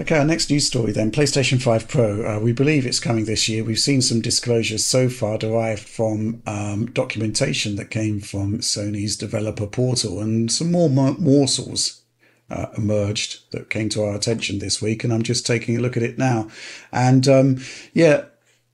Okay, our next news story then PlayStation 5 Pro. Uh, we believe it's coming this year. We've seen some disclosures so far derived from um, documentation that came from Sony's developer portal and some more morsels uh, emerged that came to our attention this week. And I'm just taking a look at it now. And um, yeah,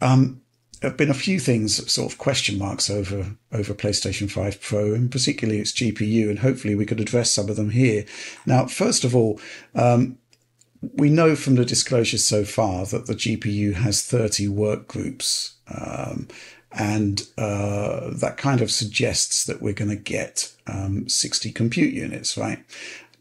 um, have been a few things, sort of question marks over over PlayStation 5 Pro, and particularly its GPU, and hopefully we could address some of them here. Now, first of all, um, we know from the disclosures so far that the GPU has 30 work groups. Um, and uh, that kind of suggests that we're going to get um, 60 compute units, right?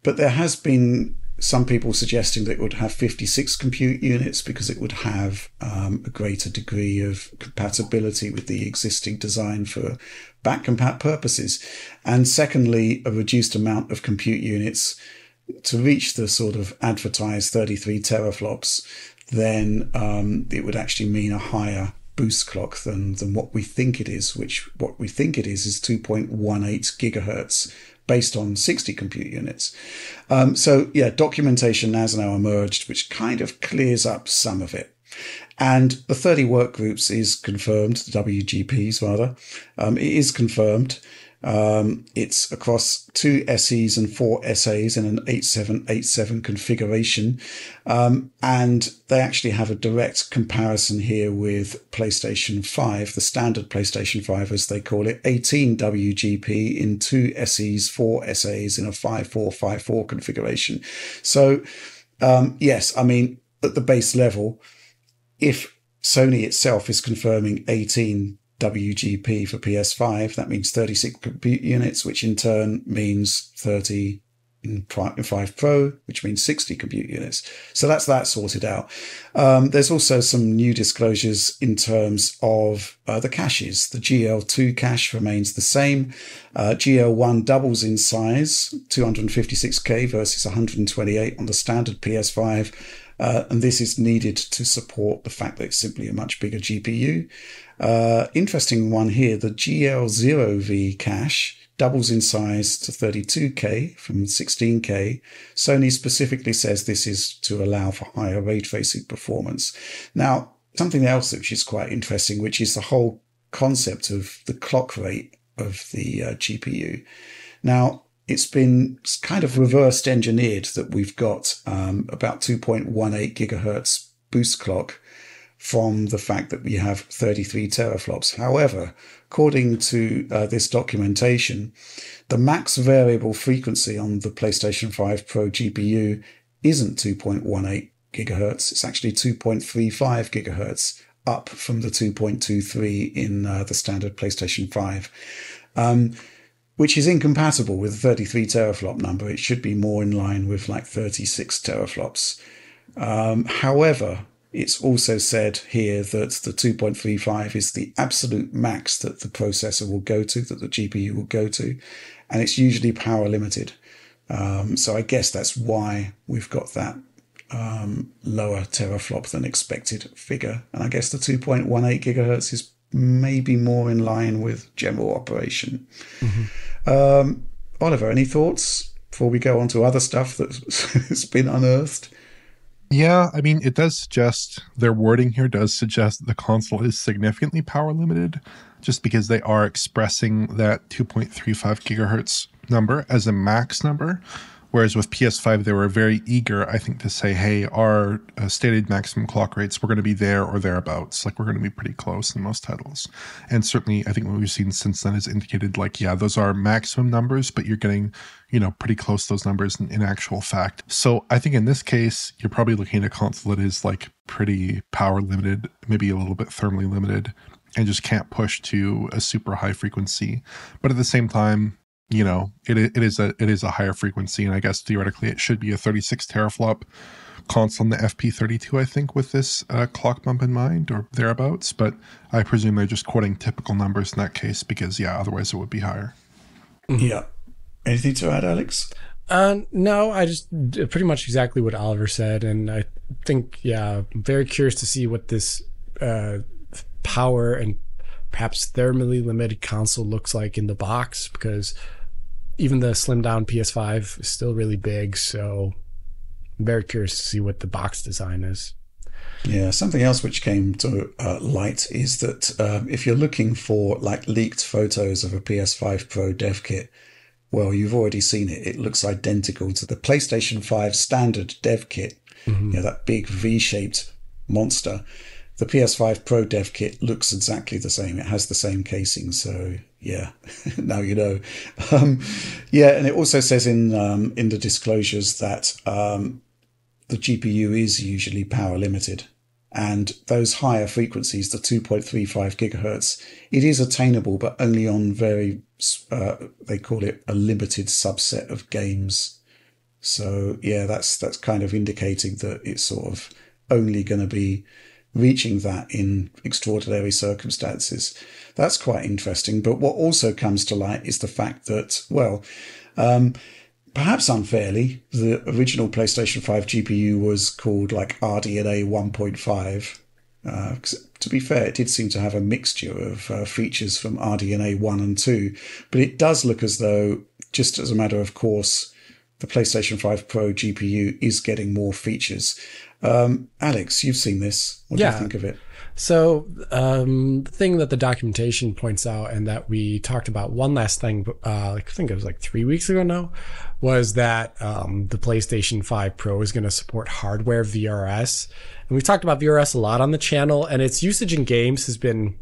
But there has been some people suggesting that it would have 56 compute units because it would have um, a greater degree of compatibility with the existing design for back compat purposes. And secondly, a reduced amount of compute units to reach the sort of advertised 33 teraflops, then um, it would actually mean a higher boost clock than than what we think it is, which what we think it is is 2.18 gigahertz based on 60 compute units. Um, so yeah, documentation has now emerged, which kind of clears up some of it. And the 30 work groups is confirmed, the WGPs rather, um, it is confirmed. Um, it's across two SEs and four SAs in an 8787 configuration. Um, and they actually have a direct comparison here with PlayStation 5, the standard PlayStation 5, as they call it, 18 WGP in two SEs, four SAs in a 5454 configuration. So, um, yes, I mean, at the base level, if Sony itself is confirming 18 WGP for PS5. That means 36 compute units, which in turn means 30 in 5 Pro, which means 60 compute units. So that's that sorted out. Um, there's also some new disclosures in terms of uh, the caches. The GL2 cache remains the same. Uh, GL1 doubles in size, 256K versus 128 on the standard PS5. Uh, and this is needed to support the fact that it's simply a much bigger GPU. Uh, interesting one here the GL0V cache doubles in size to 32K from 16K. Sony specifically says this is to allow for higher ray tracing performance. Now, something else which is quite interesting, which is the whole concept of the clock rate of the uh, GPU. Now, it's been kind of reversed engineered that we've got um, about 2.18 gigahertz boost clock from the fact that we have 33 teraflops. However, according to uh, this documentation, the max variable frequency on the PlayStation 5 Pro GPU isn't 2.18 gigahertz, it's actually 2.35 gigahertz, up from the 2.23 in uh, the standard PlayStation 5. Um, which is incompatible with the 33 teraflop number. It should be more in line with like 36 teraflops. Um, however, it's also said here that the 2.35 is the absolute max that the processor will go to, that the GPU will go to, and it's usually power limited. Um, so I guess that's why we've got that um, lower teraflop than expected figure. And I guess the 2.18 gigahertz is maybe more in line with general operation. Mm-hmm. Um, Oliver, any thoughts before we go on to other stuff that's been unearthed? Yeah, I mean, it does suggest their wording here does suggest the console is significantly power limited, just because they are expressing that 2.35 gigahertz number as a max number. Whereas with PS5, they were very eager, I think, to say, hey, our uh, stated maximum clock rates, we're going to be there or thereabouts. Like, we're going to be pretty close in most titles. And certainly, I think what we've seen since then has indicated, like, yeah, those are maximum numbers, but you're getting, you know, pretty close those numbers in, in actual fact. So I think in this case, you're probably looking at a console that is, like, pretty power limited, maybe a little bit thermally limited, and just can't push to a super high frequency. But at the same time, you know, it it is a it is a higher frequency, and I guess theoretically it should be a 36 teraflop console in the FP32, I think, with this uh, clock bump in mind or thereabouts. But I presume they're just quoting typical numbers in that case because, yeah, otherwise it would be higher. Mm-hmm. Yeah. Anything to add, Alex? Uh, no, I just pretty much exactly what Oliver said, and I think, yeah, I'm very curious to see what this uh, power and perhaps thermally limited console looks like in the box because even the slim down PS5 is still really big. So I'm very curious to see what the box design is. Yeah, something else which came to uh, light is that um, if you're looking for like leaked photos of a PS5 Pro dev kit, well, you've already seen it. It looks identical to the PlayStation 5 standard dev kit. Mm-hmm. You know, that big V-shaped monster. The PS5 Pro dev kit looks exactly the same. It has the same casing. So yeah, now you know. Um, yeah, and it also says in um, in the disclosures that um, the GPU is usually power limited. And those higher frequencies, the 2.35 gigahertz, it is attainable, but only on very, uh, they call it a limited subset of games. So yeah, that's that's kind of indicating that it's sort of only going to be reaching that in extraordinary circumstances. That's quite interesting. But what also comes to light is the fact that, well, um, perhaps unfairly, the original PlayStation 5 GPU was called like RDNA 1.5. Uh, to be fair, it did seem to have a mixture of uh, features from RDNA 1 and 2, but it does look as though, just as a matter of course, the PlayStation 5 Pro GPU is getting more features. Um, Alex, you've seen this. What yeah. do you think of it? So, um, the thing that the documentation points out, and that we talked about one last thing, uh, I think it was like three weeks ago now, was that um, the PlayStation 5 Pro is going to support hardware VRS. And we've talked about VRS a lot on the channel, and its usage in games has been.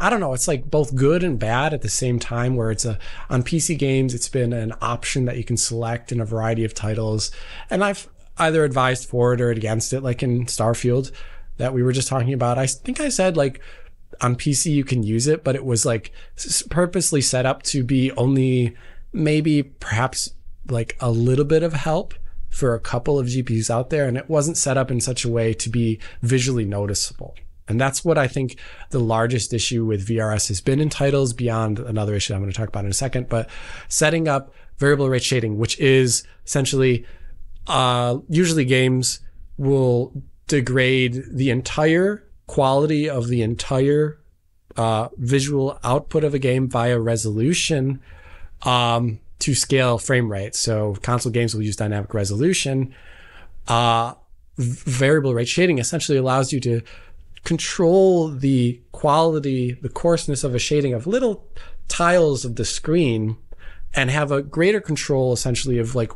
I don't know. It's like both good and bad at the same time. Where it's a on PC games, it's been an option that you can select in a variety of titles, and I've either advised for it or against it, like in Starfield that we were just talking about. I think I said like on PC you can use it, but it was like purposely set up to be only maybe perhaps like a little bit of help for a couple of GPUs out there. And it wasn't set up in such a way to be visually noticeable. And that's what I think the largest issue with VRS has been in titles beyond another issue I'm going to talk about in a second. But setting up variable rate shading, which is essentially, uh, usually games will degrade the entire quality of the entire uh, visual output of a game via resolution um, to scale frame rate. So console games will use dynamic resolution. Uh, variable rate shading essentially allows you to control the quality, the coarseness of a shading of little tiles of the screen and have a greater control essentially of like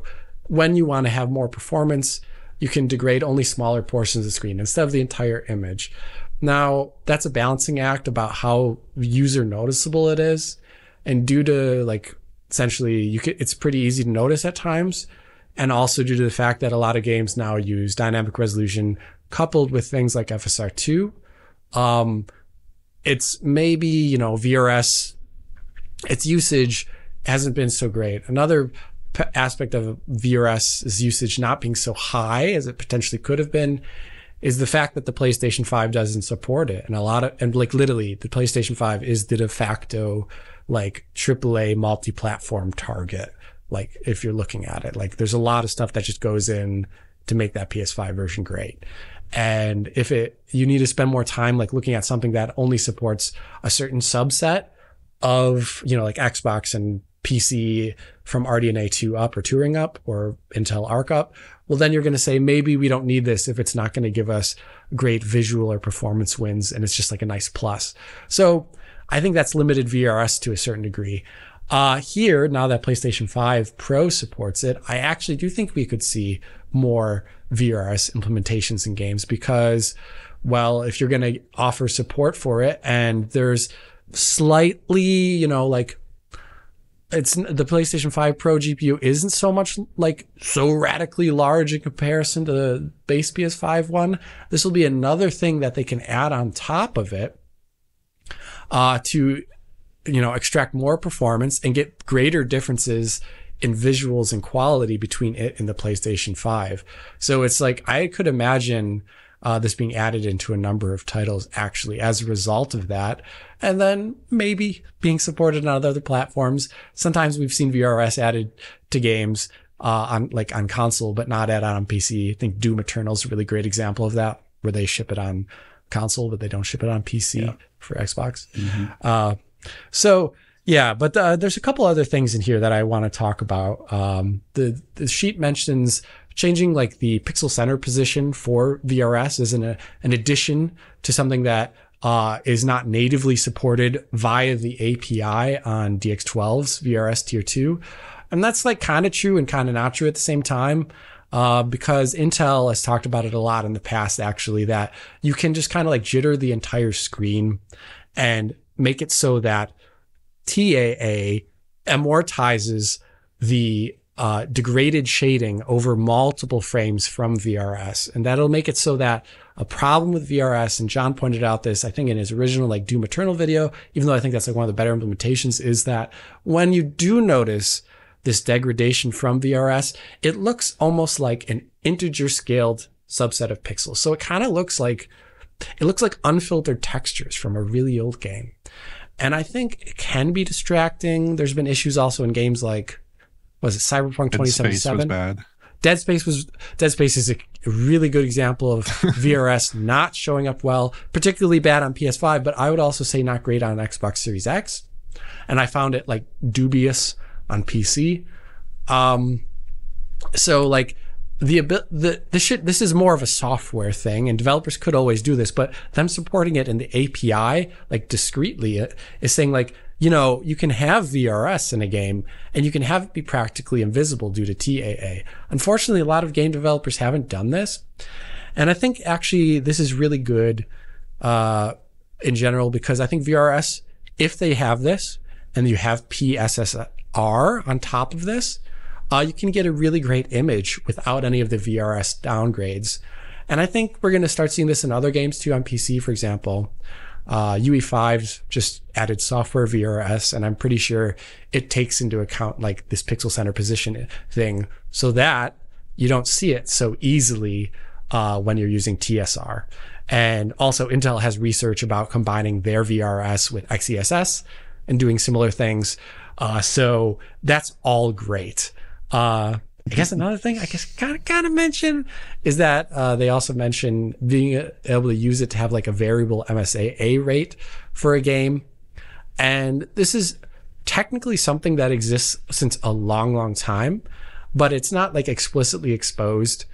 when you want to have more performance you can degrade only smaller portions of the screen instead of the entire image. Now, that's a balancing act about how user noticeable it is. And due to like essentially you can, it's pretty easy to notice at times. And also due to the fact that a lot of games now use dynamic resolution coupled with things like FSR2. Um, it's maybe, you know, VRS, its usage hasn't been so great. Another aspect of VRS's usage not being so high as it potentially could have been is the fact that the PlayStation 5 doesn't support it. And a lot of, and like literally the PlayStation 5 is the de facto like AAA multi-platform target. Like if you're looking at it, like there's a lot of stuff that just goes in to make that PS5 version great. And if it, you need to spend more time like looking at something that only supports a certain subset of, you know, like Xbox and PC from RDNA 2 up or Turing up or Intel Arc up, well, then you're going to say, maybe we don't need this if it's not going to give us great visual or performance wins and it's just like a nice plus. So I think that's limited VRS to a certain degree. Uh, here, now that PlayStation 5 Pro supports it, I actually do think we could see more VRS implementations in games because, well, if you're going to offer support for it and there's slightly, you know, like it's the PlayStation 5 Pro GPU isn't so much like so radically large in comparison to the base PS5 one. This will be another thing that they can add on top of it uh, to, you know, extract more performance and get greater differences in visuals and quality between it and the PlayStation 5. So it's like I could imagine uh, this being added into a number of titles actually as a result of that. And then maybe being supported on other platforms. Sometimes we've seen VRS added to games uh, on like on console, but not added on PC. I think Doom Eternal is a really great example of that, where they ship it on console, but they don't ship it on PC yeah. for Xbox. Mm-hmm. Uh, so yeah, but uh, there's a couple other things in here that I want to talk about. Um, the the sheet mentions changing like the pixel center position for VRS is an, an addition to something that uh, is not natively supported via the API on DX12's VRS tier two. And that's like kind of true and kind of not true at the same time. Uh, because Intel has talked about it a lot in the past, actually, that you can just kind of like jitter the entire screen and make it so that TAA amortizes the uh, degraded shading over multiple frames from VRS. And that'll make it so that a problem with VRS, and John pointed out this, I think in his original like Doom Eternal video, even though I think that's like one of the better implementations, is that when you do notice this degradation from VRS, it looks almost like an integer scaled subset of pixels. So it kind of looks like, it looks like unfiltered textures from a really old game. And I think it can be distracting. There's been issues also in games like, was it Cyberpunk 2077? Dead Space was bad. Dead Space was Dead Space is a really good example of VRS not showing up well, particularly bad on PS5, but I would also say not great on Xbox Series X. And I found it like dubious on PC. Um, so like the the shit this is more of a software thing and developers could always do this but them supporting it in the API like discreetly uh, is saying like you know you can have VRS in a game and you can have it be practically invisible due to TAA unfortunately a lot of game developers haven't done this and I think actually this is really good uh, in general because I think VRS if they have this and you have PSSR on top of this uh, you can get a really great image without any of the VRS downgrades. And I think we're going to start seeing this in other games too on PC, for example. Uh, UE5 just added software VRS, and I'm pretty sure it takes into account like this pixel center position thing so that you don't see it so easily uh, when you're using TSR. And also, Intel has research about combining their VRS with XESS and doing similar things. Uh, so that's all great. Uh, I guess another thing I guess kind of of mention is that uh, they also mention being able to use it to have like a variable MSAA rate for a game, and this is technically something that exists since a long, long time, but it's not like explicitly exposed.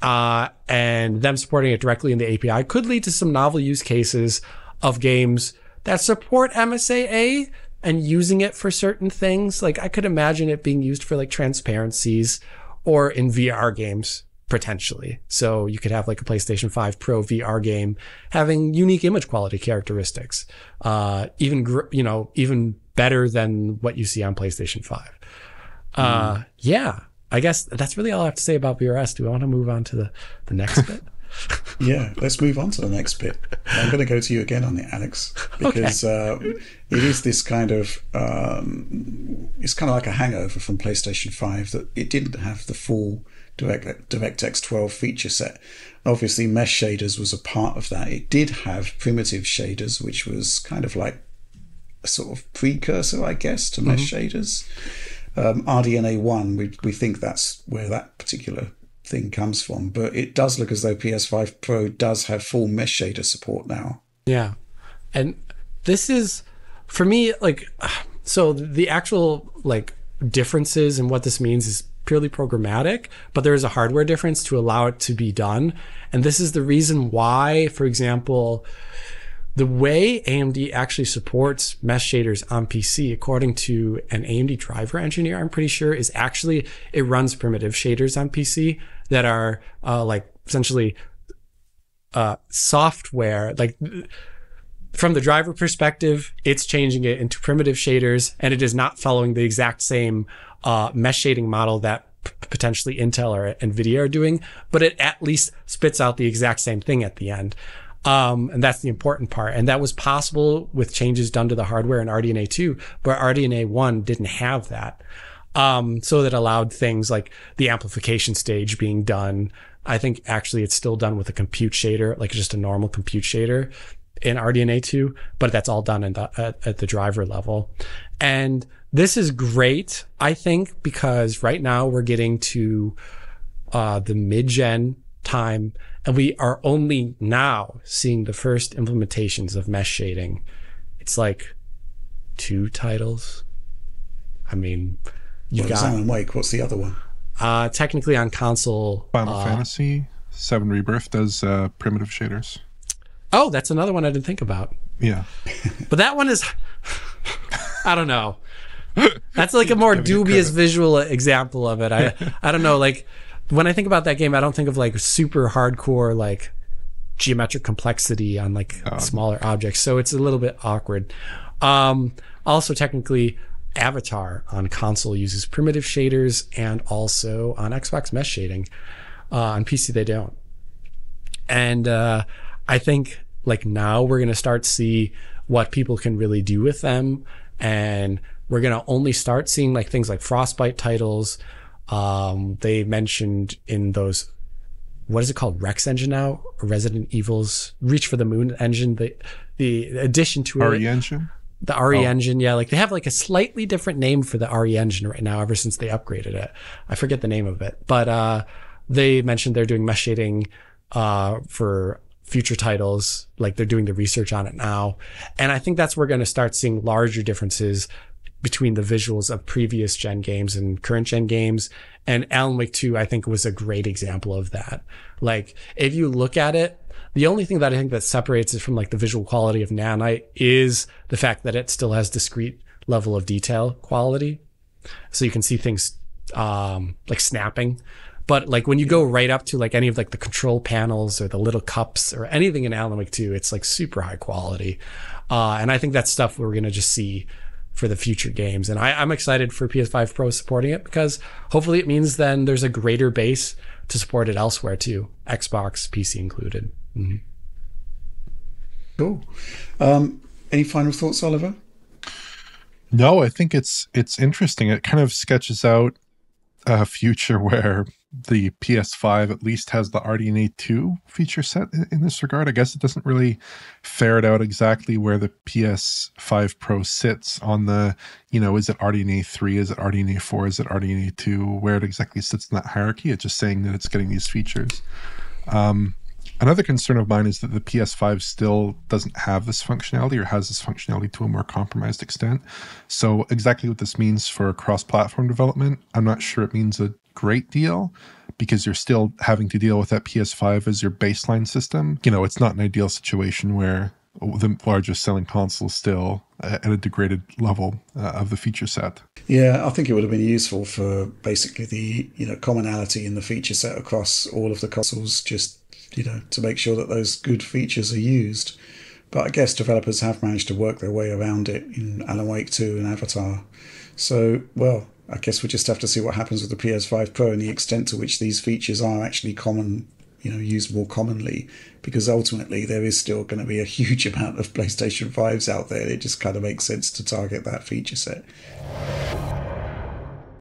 Uh, and them supporting it directly in the API could lead to some novel use cases of games that support MSAA and using it for certain things. Like I could imagine it being used for like transparencies or in VR games potentially. So you could have like a PlayStation 5 Pro VR game having unique image quality characteristics, uh, even, gr- you know, even better than what you see on PlayStation 5. Uh, mm. yeah, I guess that's really all I have to say about VRS. Do we want to move on to the, the next bit? Yeah, let's move on to the next bit. I'm going to go to you again on it, Alex, because okay. uh, it is this kind of um, it's kind of like a hangover from PlayStation Five that it didn't have the full Direct DirectX 12 feature set. Obviously, mesh shaders was a part of that. It did have primitive shaders, which was kind of like a sort of precursor, I guess, to mesh mm-hmm. shaders. Um, RDNA one, we we think that's where that particular thing comes from. But it does look as though PS5 Pro does have full mesh shader support now. Yeah. And this is, for me, like, so the actual, like, differences and what this means is purely programmatic, but there is a hardware difference to allow it to be done. And this is the reason why, for example, the way AMD actually supports mesh shaders on PC, according to an AMD driver engineer, I'm pretty sure, is actually it runs primitive shaders on PC that are uh, like essentially uh, software. Like from the driver perspective, it's changing it into primitive shaders, and it is not following the exact same uh, mesh shading model that p- potentially Intel or NVIDIA are doing, but it at least spits out the exact same thing at the end. Um, and that's the important part. And that was possible with changes done to the hardware in RDNA 2, but RDNA 1 didn't have that. Um, so that allowed things like the amplification stage being done. I think actually it's still done with a compute shader, like just a normal compute shader in RDNA 2, but that's all done the, at, at the driver level. And this is great, I think, because right now we're getting to uh, the mid gen time and we are only now seeing the first implementations of mesh shading. It's like two titles. I mean, you well, got Alan Wake. What's the other one? uh, technically on console. Final uh, Fantasy Seven Rebirth does uh, primitive shaders. Oh, that's another one I didn't think about. Yeah, But that one is, I don't know. That's like a more dubious visual example of it. I I don't know. Like when I think about that game, I don't think of like super hardcore like geometric complexity on like smaller objects. So it's a little bit awkward. Um, also, technically, Avatar on console uses primitive shaders, and also on Xbox mesh shading. Uh, on PC, they don't. And uh, I think like now we're gonna start see what people can really do with them, and we're gonna only start seeing like things like Frostbite titles. Um, they mentioned in those what is it called Rex engine now Resident Evil's Reach for the Moon engine the the addition to it RE Engine. The RE engine, yeah, like they have like a slightly different name for the RE engine right now ever since they upgraded it. I forget the name of it, but uh, they mentioned they're doing mesh shading uh, for future titles, like they're doing the research on it now, and I think that's where we're going to start seeing larger differences between the visuals of previous gen games and current gen games. And Alan Wake 2, I think, was a great example of that. Like, if you look at it, the only thing that I think that separates it from like the visual quality of Nanite is the fact that it still has discrete level of detail quality. So you can see things um, like snapping. But like when you go right up to like any of like the control panels or the little cups or anything in Alan Wake 2, it's like super high quality. Uh, and I think that's stuff we're going to just see for the future games. And I, I'm excited for PS5 Pro supporting it because hopefully it means then there's a greater base to support it elsewhere too, Xbox, PC included. Mhm. Cool. Um, any final thoughts, Oliver? No, I think it's it's interesting. It kind of sketches out a future where the PS5 at least has the RDNA 2 feature set in, in this regard. I guess it doesn't really ferret out exactly where the PS5 Pro sits on the, you know, is it RDNA 3, is it RDNA 4, is it RDNA 2, where it exactly sits in that hierarchy. It's just saying that it's getting these features. Um, Another concern of mine is that the PS5 still doesn't have this functionality or has this functionality to a more compromised extent. So, exactly what this means for cross platform development, I'm not sure it means a great deal because you're still having to deal with that PS5 as your baseline system. You know, it's not an ideal situation where the largest selling console is still at a degraded level uh, of the feature set. Yeah, I think it would have been useful for basically the you know commonality in the feature set across all of the consoles, just you know to make sure that those good features are used. But I guess developers have managed to work their way around it in Alan Wake 2 and Avatar. So, well, I guess we just have to see what happens with the PS5 Pro and the extent to which these features are actually common, you know, used more commonly. Because ultimately, there is still going to be a huge amount of PlayStation 5s out there. It just kind of makes sense to target that feature set.